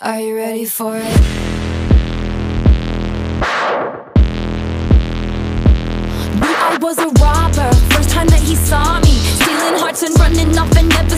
Are you ready for it? I was a robber, first time that he saw me Stealing hearts and running off and never